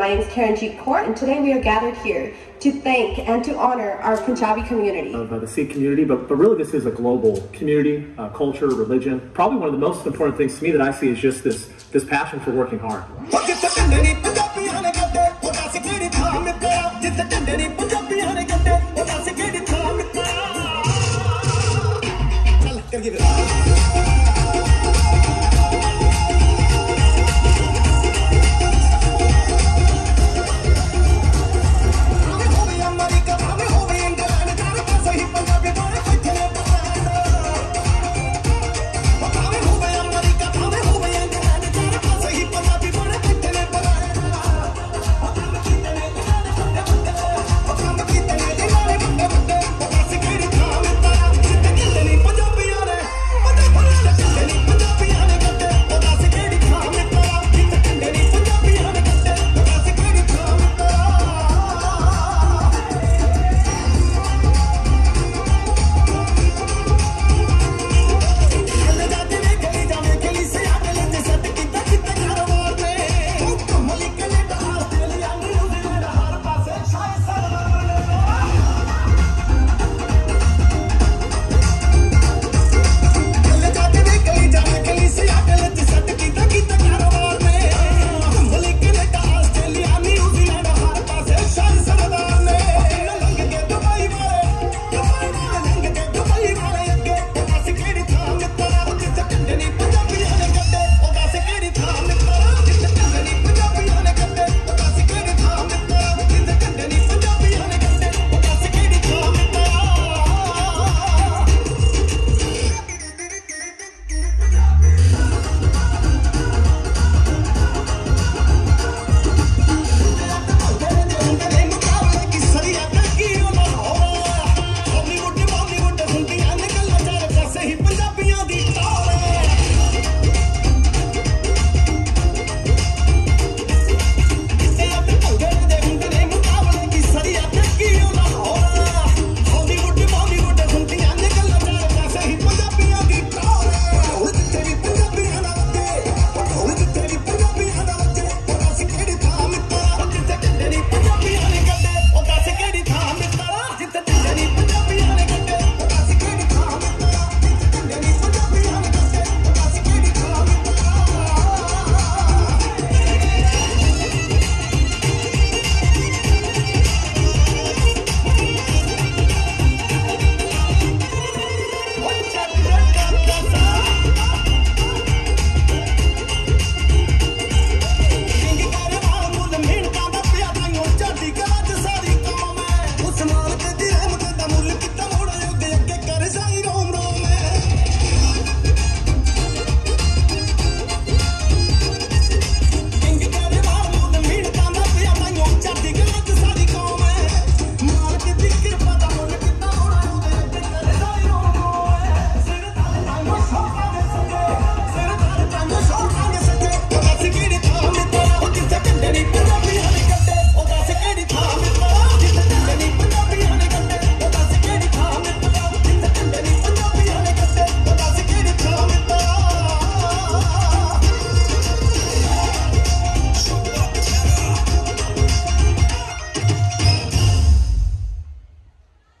my name is Karen G. Court, and today we are gathered here to thank and to honor our Punjabi community. Of uh, the Sikh community, but, but really this is a global community, uh, culture, religion. Probably one of the most important things to me that I see is just this, this passion for working hard. give it up.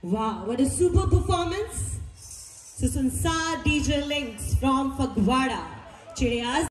Wow, what a super performance. So Sansar DJ Links from Phagwara. Cheers.